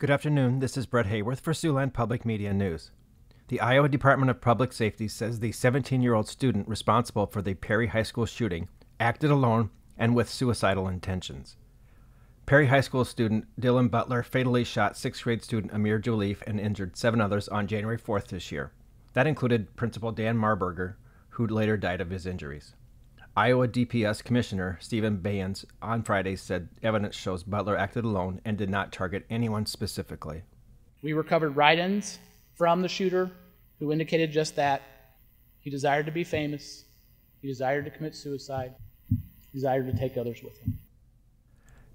Good afternoon. This is Brett Hayworth for Siouxland Public Media News. The Iowa Department of Public Safety says the 17 year old student responsible for the Perry High School shooting acted alone and with suicidal intentions. Perry High School student Dylan Butler fatally shot sixth grade student Ahmir Jolliff and injured seven others on January 4th this year. That included Principal Dan Marburger, who later died of his injuries. Iowa DPS Commissioner Stephan Bayens on Friday said evidence shows Butler acted alone and did not target anyone specifically. We recovered write ins from the shooter who indicated just that. He desired to be famous, he desired to commit suicide, he desired to take others with him.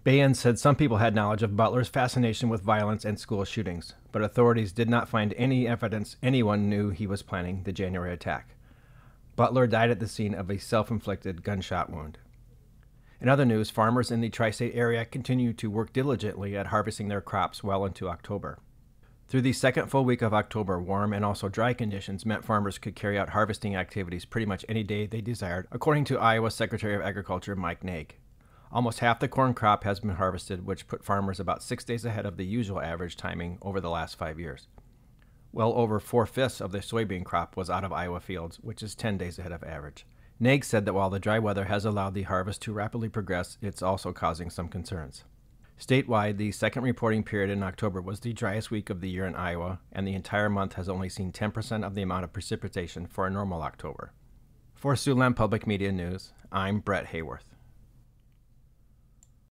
Bayens said some people had knowledge of Butler's fascination with violence and school shootings, but authorities did not find any evidence anyone knew he was planning the January attack. Butler died at the scene of a self inflicted gunshot wound. In other news, farmers in the tri state area continue to work diligently at harvesting their crops well into October. Through the second full week of October, warm and also dry conditions meant farmers could carry out harvesting activities pretty much any day they desired, according to Iowa Secretary of Agriculture Mike Naig. Almost half the corn crop has been harvested, which put farmers about six days ahead of the usual average timing over the last five years. Well over four fifths of the soybean crop was out of Iowa fields, which is 10 days ahead of average. Naig said that while the dry weather has allowed the harvest to rapidly progress, it's also causing some concerns. Statewide, the second reporting period in October was the driest week of the year in Iowa, and the entire month has only seen 10% of the amount of precipitation for a normal October. For Siouxland Public Media News, I'm Brett Hayworth.